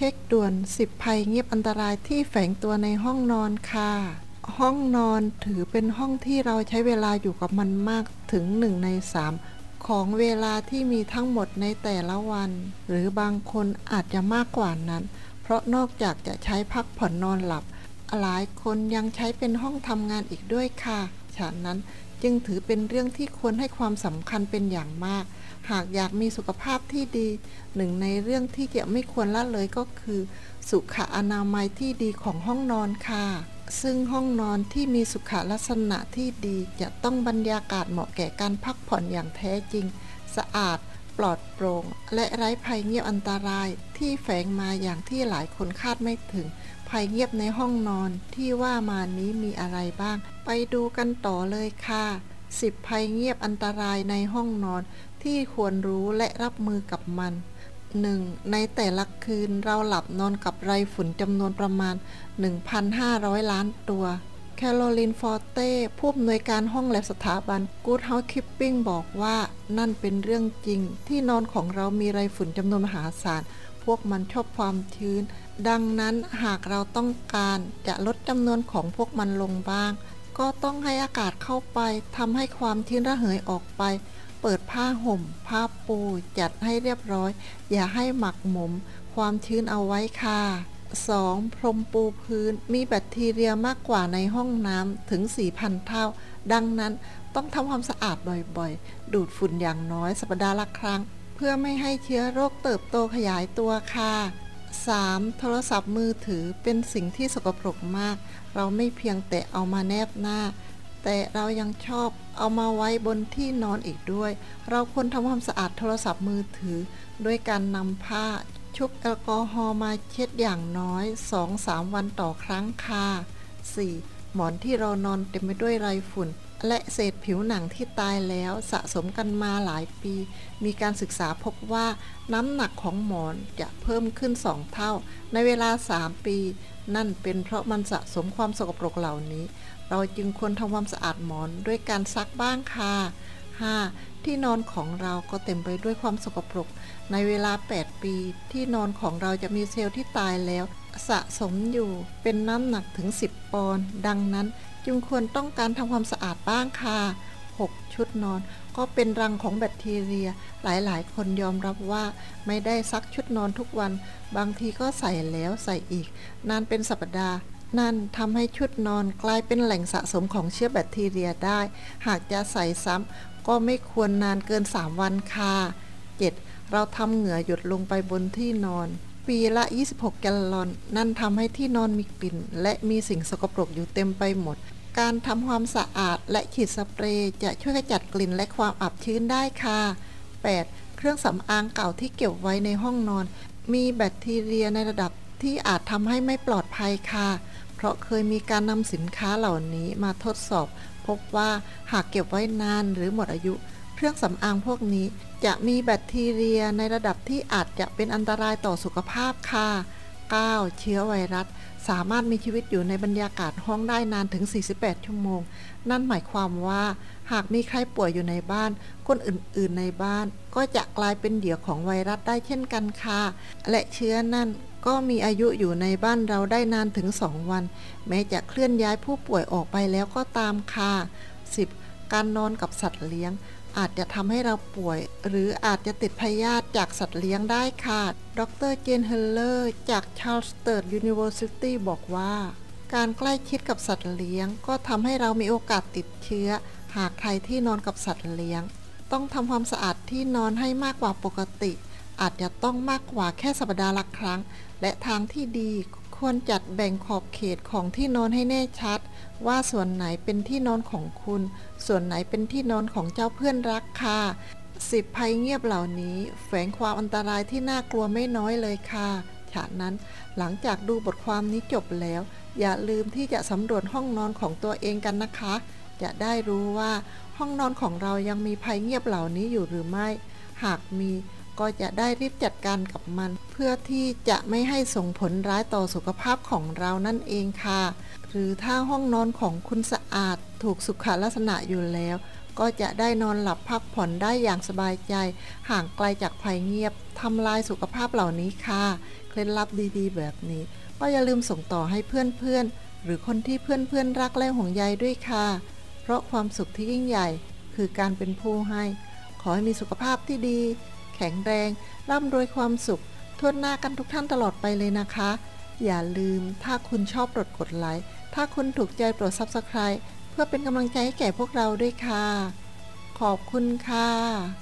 เช็คด่วน 10 ภัยเงียบอันตรายที่แฝงตัวในห้องนอนค่ะ ห้องนอนถือเป็นห้องที่เราใช้เวลาอยู่กับมันมากถึง 1 ใน 3 ของเวลาที่มีทั้งหมดในแต่ละวัน หรือบางคนอาจจะมากกว่านั้น เพราะนอกจากจะใช้พักผ่อนนอนหลับ หลายคนยังใช้เป็นห้องทำงานอีกด้วยค่ะ ฉะนั้น จึงถือเป็นเรื่องที่ควรให้ความสำคัญเป็นอย่างมาก หากอยากมีสุขภาพที่ดี หนึ่งในเรื่องที่จะไม่ควรละเลยก็คือ สุขอนามัยที่ดีของห้องนอนค่ะ ซึ่งห้องนอนที่มีสุขลักษณะที่ดีจะต้องบรรยากาศเหมาะแก่การพักผ่อนอย่างแท้จริง สะอาดปลอดโปร่งและไร้ภัยเงียบอันตรายที่แฝงมาอย่างที่หลายคนคาดไม่ถึง ภัยเงียบในห้องนอนที่ว่ามานี้มีอะไรบ้าง ไปดูกันต่อเลยค่ะ 10 ภัยเงียบอันตรายในห้องนอนที่ควรรู้และรับมือกับมัน 1. ในแต่ละคืนเราหลับนอนกับไรฝุ่นจำนวนประมาณ 1,500 ล้านตัวแคโรลินฟอร์เต้ผู้อำนวยการห้องและสถาบัน Good Housekeeping บอกว่านั่นเป็นเรื่องจริงที่นอนของเรามีไรฝุ่นจำนวนมหาศาล วกมันชอบความชื้น ดังนั้นหากเราต้องการจะลดจำนวนของพวกมันลงบ้าง ก็ต้องให้อากาศเข้าไปทำให้ความชื้นระเหยออกไป เปิดผ้าห่ม ผ้าปูจัดให้เรียบร้อย อย่าให้หมักหมม ความชื้นเอาไว้ค่ะ 2. พรมปูพื้นมีแบคทีเรียมากกว่าในห้องน้ำถึง 4,000 เท่า ดังนั้นต้องทำความสะอาดบ่อยๆ ดูดฝุ่นอย่างน้อยสัปดาห์ละครั้ง เพื่อไม่ให้เชื้อโรคเติบโตขยายตัวค่ะ 3. โทรศัพท์มือถือเป็นสิ่งที่สกปรกมาก เราไม่เพียงแต่เอามาแนบหน้า แต่เรายังชอบเอามาไว้บนที่นอนอีกด้วย เราควรทำความสะอาดโทรศัพท์มือถือ ด้วยการนำผ้า ชุบแอลกอฮอล์มาเช็ดอย่างน้อย 2-3 วันต่อครั้งค่ะ 4. หมอนที่เรานอนเต็มไปด้วยไรฝุ่น และเศษผิวหนังที่ตายแล้วสะสมกันมาหลายปี มีการศึกษาพบว่าน้ำหนักของหมอนจะเพิ่มขึ้น2เท่า ในเวลา 3 ปี นั่นเป็นเพราะมันสะสมความสกปรกเหล่านี้ เราจึงควรทำความสะอาดหมอนด้วยการซักบ้างค่ะ 5. ที่นอนของเราก็เต็มไปด้วยความสกปรก ในเวลา 8 ปี ที่นอนของเราจะมีเซลล์ที่ตายแล้ว สะสมอยู่เป็นน้ำหนักถึง 10 ปอนด์ดังนั้น จึงควรต้องการทำความสะอาดบ้างค่ะ 6. ชุดนอน ก็เป็นรังของแบคทีเรีย หลายๆ คนยอมรับว่าไม่ได้ซักชุดนอนทุกวัน บางทีก็ใส่แล้วใส่อีก นานเป็นสัปดาห์นั่นทำให้ชุดนอนกลายเป็นแหล่งสะสมของเชื้อแบคทีเรียได้ หากจะใส่ซ้ำก็ไม่ควรนานเกิน 3 วันค่ะ 7. เราทำเหงื่อหยดลงไปบนที่นอน ปีละ 26 แกลลอน นั่นทำให้ที่นอนมีกลิ่น และมีสิ่งสกปรกอยู่เต็มไปหมด การทำความสะอาดและฉีดสเปรย์จะช่วยขจัดกลิ่นและความอับชื้นได้ค่ะ 8. เครื่องสำอางเก่าที่เก็บไว้ในห้องนอน มีแบคทีเรียในระดับที่อาจทำให้ไม่ปลอดภัยค่ะ เพราะเคยมีการนำสินค้าเหล่านี้มาทดสอบ พบว่าหากเก็บไว้นานหรือหมดอายุ เครื่องสำอางพวกนี้จะมีแบคทีเรียในระดับที่อาจจะเป็นอันตรายต่อสุขภาพค่ะ 9. เชื้อไวรัส สามารถมีชีวิตอยู่ในบรรยากาศห้องได้นานถึง 48 ชั่วโมง นั่นหมายความว่า หากมีใครป่วยอยู่ในบ้าน คนอื่นๆในบ้าน ก็จะกลายเป็นเหยื่อของไวรัสได้เช่นกันค่ะ และเชื้อนั่นก็มีอายุอยู่ในบ้านเราได้นานถึง 2 วัน แม้จะเคลื่อนย้ายผู้ป่วยออกไปแล้วก็ตามค่ะ 10. การนอนกับสัตว์เลี้ยง อาจจะทำให้เราป่วย หรืออาจจะติดพยาธิจากสัตว์เลี้ยงได้ค่ะ ดรเจนเฮลเลอร์ จาก Charles Sturt University บอกว่า การใกล้ชิดกับสัตว์เลี้ยง ก็ทำให้เรามีโอกาสติดเชื้อ หากใครที่นอนกับสัตว์เลี้ยง ต้องทำความสะอาดที่นอนให้มากกว่าปกติ อาจจะต้องมากกว่าแค่สัปดาห์ละครั้ง และทางที่ดี ควรจัดแบ่งขอบเขตของที่นอนให้แน่ชัด ว่าส่วนไหนเป็นที่นอนของคุณ ส่วนไหนเป็นที่นอนของเจ้าเพื่อนรักค่ะสิบภัยเงียบเหล่านี้ แฝงความอันตรายที่น่ากลัวไม่น้อยเลยค่ะฉะนั้นหลังจากดูบทความนี้จบแล้ว อย่าลืมที่จะสำรวจห้องนอนของตัวเองกันนะคะ จะได้รู้ว่าห้องนอนของเรายังมีภัยเงียบเหล่านี้อยู่หรือไม่ หากมี ก็จะได้รีบจัดการกับมัน เพื่อที่จะไม่ให้ส่งผลร้ายต่อสุขภาพของเรานั่นเองค่ะ หรือถ้าห้องนอนของคุณสะอาดถูกสุขลักษณะอยู่แล้ว ก็จะได้นอนหลับพักผ่อนได้อย่างสบายใจ ห่างไกลจากภัยเงียบทำลายสุขภาพเหล่านี้ค่ะ เคล็ดลับดีๆ แบบนี้ ก็อย่าลืมส่งต่อให้เพื่อนๆ หรือคนที่เพื่อนๆรักและห่วงใยด้วยค่ะ เพราะความสุขที่ยิ่งใหญ่คือการเป็นผู้ให้ ขอให้มีสุขภาพที่ดี แข็งแรง ร่ำรวยความสุขทวนหน้ากันทุกท่านตลอดไปเลยนะคะ อย่าลืมถ้าคุณชอบโปรดกดไลค์ ถ้าคุณถูกใจโปรด Subscribe เพื่อเป็นกำลังใจให้แก่พวกเราด้วยค่ะ ขอบคุณค่ะ